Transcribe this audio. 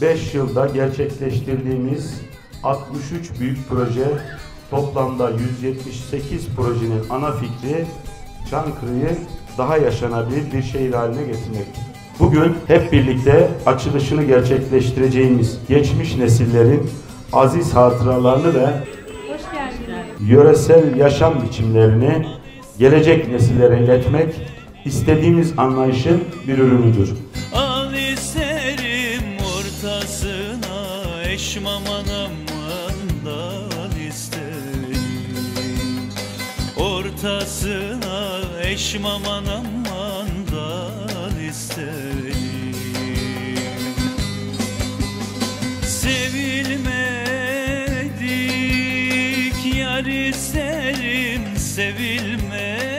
5 yılda gerçekleştirdiğimiz 63 büyük proje toplamda 178 projenin ana fikri Çankırı'yı daha yaşanabilir bir şehir haline getirmek. Bugün hep birlikte açılışını gerçekleştireceğimiz geçmiş nesillerin aziz hatıralarını ve yöresel yaşam biçimlerini gelecek nesillere iletmek istediğimiz anlayışın bir ürünüdür. Anamdan al isterim Ortasına eşmam anamdan al isterim Sevilmedik yar isterim Sevilmedik